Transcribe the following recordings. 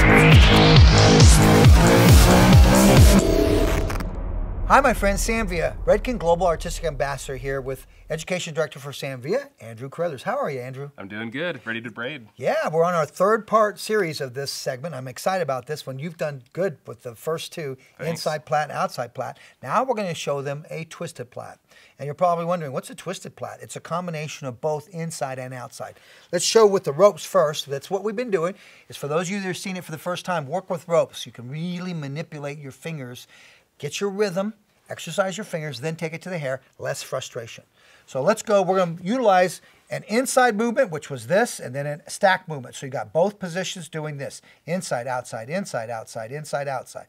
Thank you. Hi, my friend Sam Villa, Redken Global Artistic Ambassador here with Education Director for Sam Villa, Andrew Carruthers. How are you, Andrew? I'm doing good. Ready to braid. Yeah, we're on our third part series of this segment. I'm excited about this one. You've done good with the first two, Thanks. inside plait and outside plait. Now we're going to show them a twisted plait. And you're probably wondering, what's a twisted plait? It's a combination of both inside and outside. Let's show with the ropes first. That's what we've been doing. Is for those of you that are seeing it for the first time, work with ropes. You can really manipulate your fingers Get your rhythm, exercise your fingers, then take it to the hair, less frustration. So let's go, we're gonna utilize an inside movement, which was this, and then a stack movement. So you got both positions doing this, inside, outside, inside, outside, inside, outside.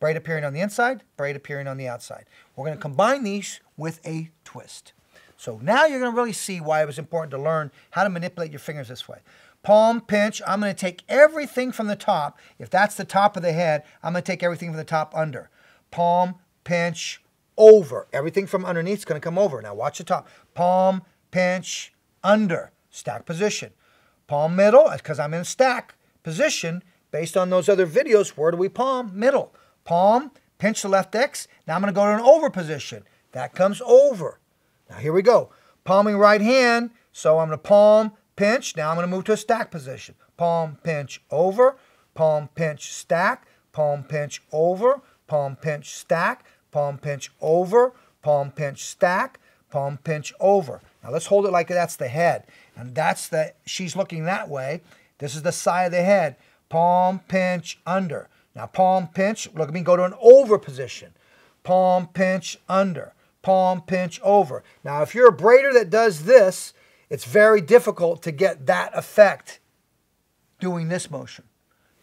Braid appearing on the inside, braid appearing on the outside. We're gonna combine these with a twist. So now you're gonna really see why it was important to learn how to manipulate your fingers this way. Palm, pinch, I'm gonna take everything from the top. If that's the top of the head, I'm gonna take everything from the top under palm, pinch, over. Everything from underneath is going to come over. Now watch the top. Palm, pinch, under. Stack position. Palm middle, because I'm in stack position. Based on those other videos, where do we palm? Middle. Palm, pinch the left X. Now I'm going to go to an over position. That comes over. Now here we go. Palming right hand. So I'm going to palm, pinch. Now I'm going to move to a stack position. Palm, pinch, over. Palm, pinch, stack. Palm, pinch, over palm pinch stack, palm pinch over, palm pinch stack, palm pinch over. Now let's hold it like that's the head. And that's the, she's looking that way. This is the side of the head. Palm pinch under. Now palm pinch, look at me go to an over position. Palm pinch under. Palm pinch over. Now if you're a braider that does this, it's very difficult to get that effect doing this motion.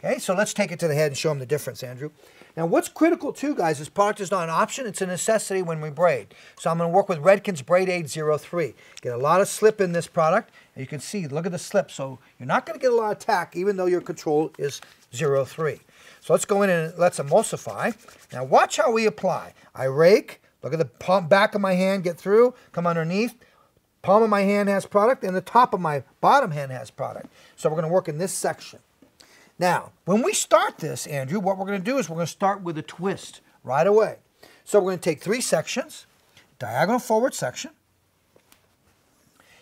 Okay, so let's take it to the head and show them the difference, Andrew. Now, what's critical too, guys, is product is not an option, it's a necessity when we braid. So I'm going to work with Redken's Braid Aid 03. Get a lot of slip in this product, and you can see, look at the slip. So you're not going to get a lot of tack, even though your control is 03. So let's go in and let's emulsify. Now watch how we apply. I rake, look at the palm, back of my hand get through, come underneath. Palm of my hand has product, and the top of my bottom hand has product. So we're going to work in this section. Now, when we start this, Andrew, what we're going to do is we're going to start with a twist right away. So we're going to take three sections, diagonal forward section,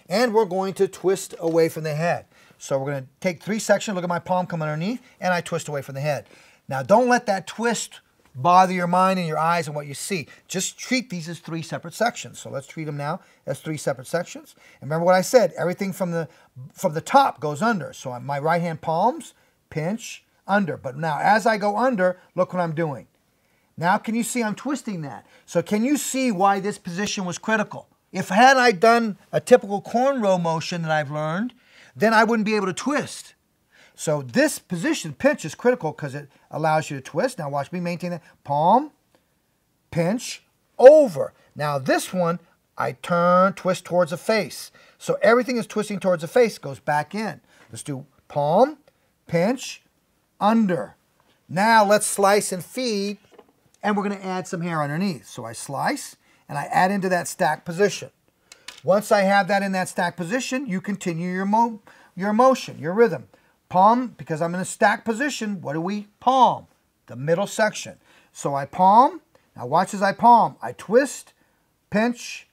and we're going to twist away from the head. So we're going to take three sections, look at my palm come underneath, and I twist away from the head. Now, don't let that twist bother your mind and your eyes and what you see. Just treat these as three separate sections. So let's treat them now as three separate sections. And remember what I said, everything from the, from the top goes under. So my right hand palms, pinch, under. But now as I go under, look what I'm doing. Now can you see I'm twisting that? So can you see why this position was critical? If had I done a typical cornrow motion that I've learned, then I wouldn't be able to twist. So this position, pinch, is critical because it allows you to twist. Now watch me maintain that. Palm, pinch, over. Now this one, I turn, twist towards the face. So everything is twisting towards the face, goes back in. Let's do palm, pinch, under. Now let's slice and feed, and we're going to add some hair underneath. So I slice, and I add into that stack position. Once I have that in that stack position, you continue your, mo your motion, your rhythm. Palm, because I'm in a stack position, what do we palm? The middle section. So I palm, now watch as I palm. I twist, pinch,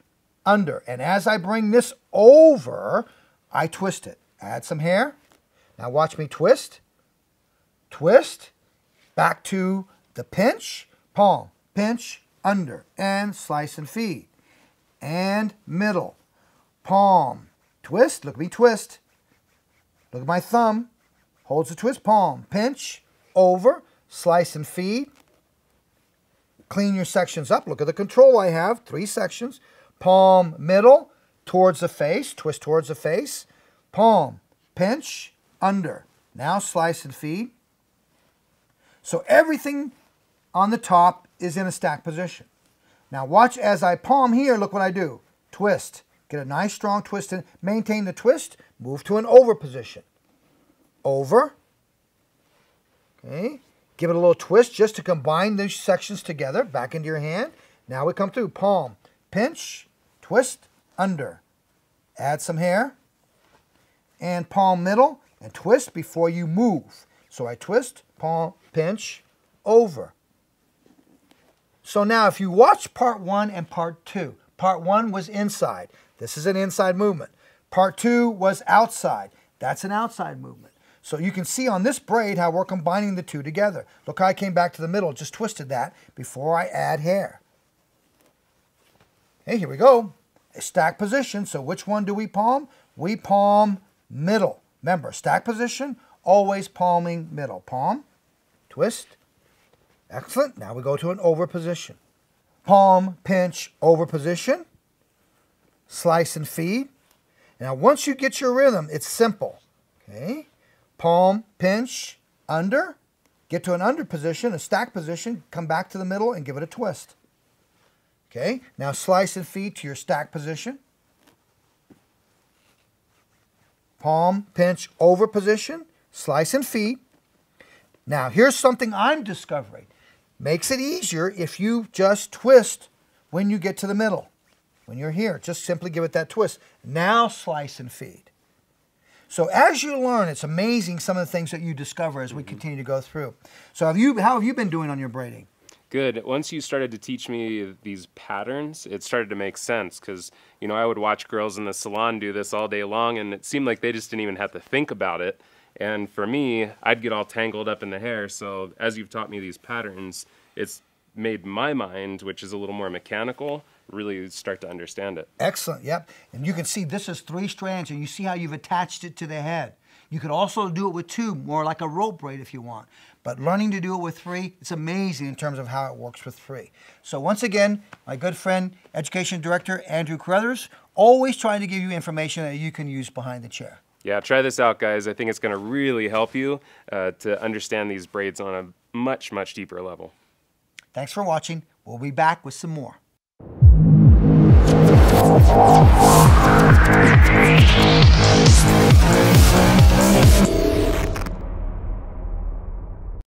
under. And as I bring this over, I twist it. Add some hair, now watch me twist, twist, back to the pinch, palm, pinch, under, and slice and feed. And middle, palm, twist, look at me twist. Look at my thumb, holds the twist, palm, pinch, over, slice and feed. Clean your sections up. Look at the control I have, three sections. Palm, middle, towards the face, twist towards the face. Palm, pinch, under. Now slice and feed. So everything on the top is in a stack position. Now watch as I palm here, look what I do. Twist. Get a nice strong twist in. Maintain the twist. Move to an over position. Over. Okay. Give it a little twist just to combine these sections together. Back into your hand. Now we come through. Palm. Pinch. Twist. Under. Add some hair. And palm middle and twist before you move. So I twist, palm, pinch, over. So now if you watch part one and part two, part one was inside. This is an inside movement. Part two was outside. That's an outside movement. So you can see on this braid how we're combining the two together. Look how I came back to the middle, just twisted that before I add hair. Hey, here we go. A stack position. So which one do we palm? We palm middle. Remember, stack position, always palming middle. Palm, twist. Excellent. Now we go to an over position. Palm, pinch, over position. Slice and feed. Now once you get your rhythm, it's simple. Okay. Palm, pinch, under. Get to an under position, a stack position, come back to the middle and give it a twist. Okay, now slice and feed to your stack position. Palm, pinch, over position, slice and feed. Now, here's something I'm discovering. Makes it easier if you just twist when you get to the middle. When you're here, just simply give it that twist. Now slice and feed. So as you learn, it's amazing some of the things that you discover as we mm-hmm. continue to go through. So have you, how have you been doing on your braiding? Good. Once you started to teach me these patterns, it started to make sense because, you know, I would watch girls in the salon do this all day long and it seemed like they just didn't even have to think about it. And for me, I'd get all tangled up in the hair. So as you've taught me these patterns, it's made my mind, which is a little more mechanical, really start to understand it. Excellent. Yep. And you can see this is three strands and you see how you've attached it to the head. You could also do it with two, more like a rope braid if you want. But learning to do it with three, it's amazing in terms of how it works with three. So once again, my good friend, Education Director Andrew Carruthers, always trying to give you information that you can use behind the chair. Yeah, try this out, guys. I think it's going to really help you uh, to understand these braids on a much, much deeper level. Thanks for watching. We'll be back with some more.